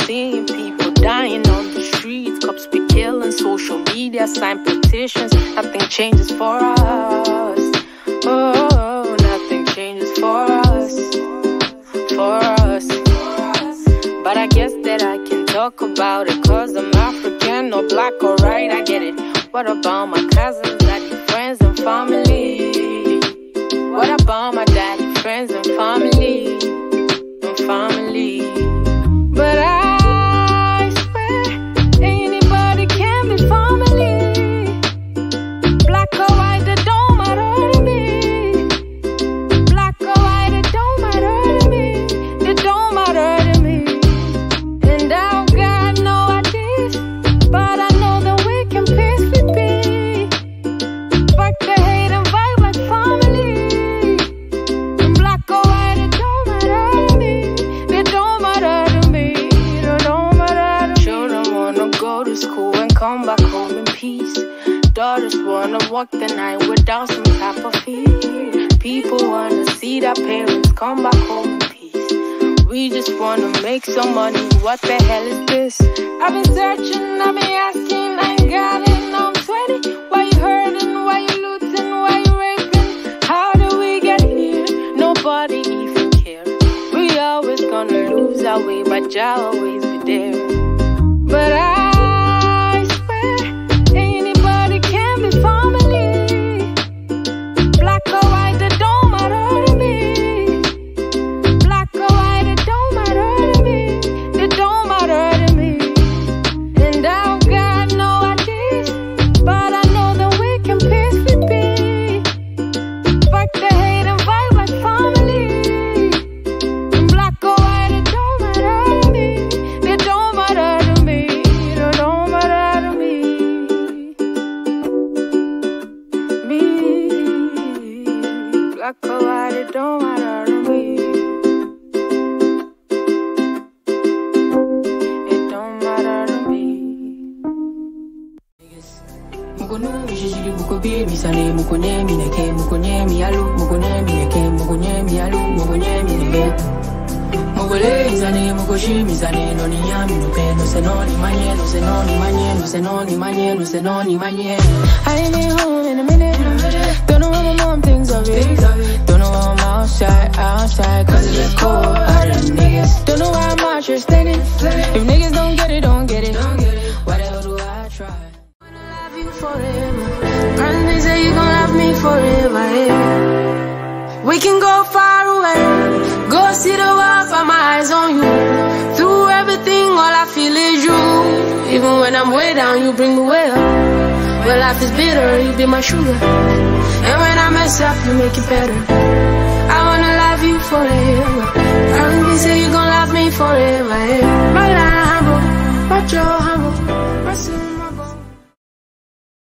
Seeing people dying on the streets. Cops be killing, social media sign petitions. Nothing changes for us. Oh, nothing changes for us. For us. But I guess that I can talk about it cause I'm African or black or white. I get it. What about my cousins, daddy, friends, and family? What about my daddy, friends, and Daughters wanna walk the night without some type of fear. People wanna see their parents come back home in peace. We just wanna make some money. What the hell is this? I've been searching, I've been asking, I ain't got it. I'm 20. Why you hurting? Why you looting? Why you raping? How do we get here? Nobody even care. We always gonna lose our way, but Jah always be there. But I I ain't been home in a minute. Don't know where my mom thinks of it. Don't know why I'm outside, outside, cause it is cold. Out of niggas. Don't know why I'm out here standing. If niggas don't get it, don't get it. Why the hell do I try? Forever. Yeah. We can go far away. Go see the world, find my eyes on you. Through everything, all I feel is you. Even when I'm way down, you bring me way up. When life is bitter, you be my sugar. And when I mess up, you make it better. I wanna love you forever. Promise say you gon' love me forever. Yeah. My Lambo, your humble.